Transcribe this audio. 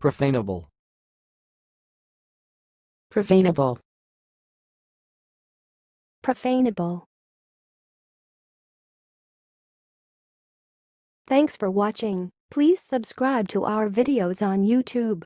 Profanable. profanable, profanable. Thanks for watching. Please subscribe to our videos on YouTube.